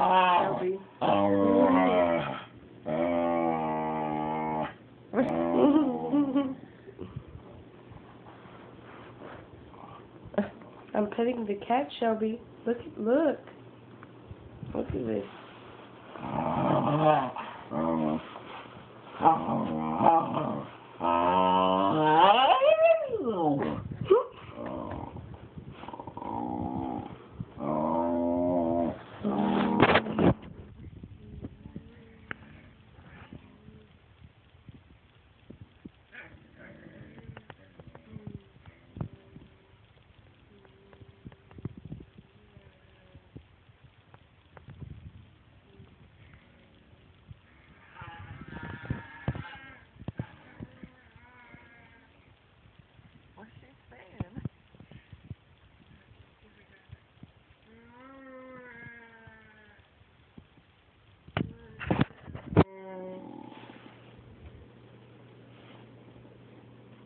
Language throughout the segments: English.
Uh, uh, uh, I'm petting the cat, Shelby. Look, look. Look at this. Uh, uh, uh, uh, uh.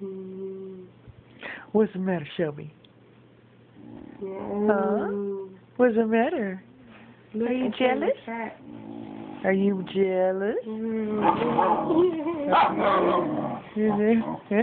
Mm-hmm. What's the matter, Shelby? Huh? What's the matter? Are you jealous? Are you jealous? Is it? Yeah.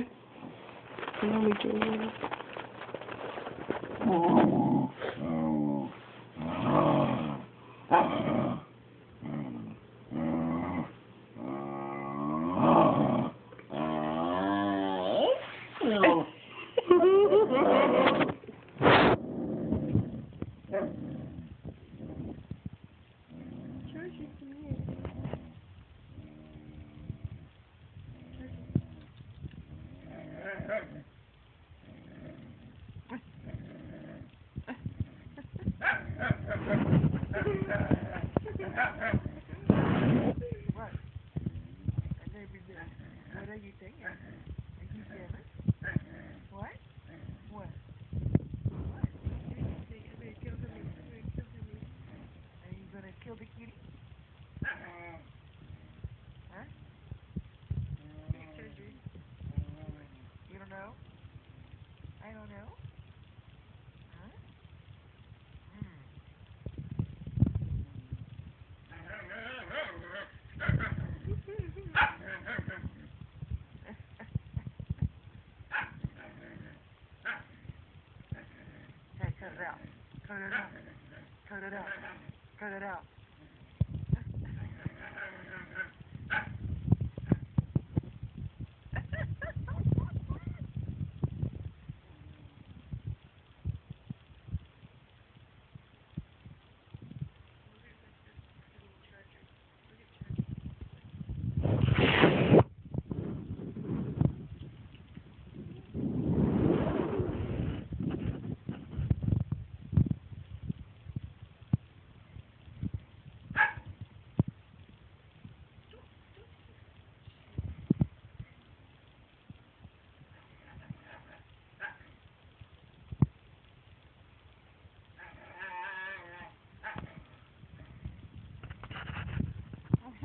out. Cut it out. Cut it out. Cut it out.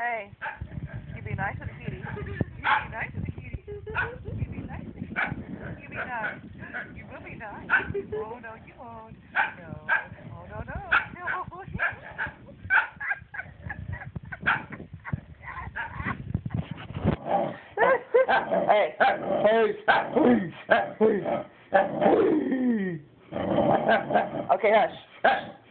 Hey, you be nice to the kitty. You be nice to the kitty. You be nice to the kitty. You be nice. You will be nice. Oh, no, you won't. No. Oh, no, no. No. hey, hey, please, please, please. Okay, hush. hush.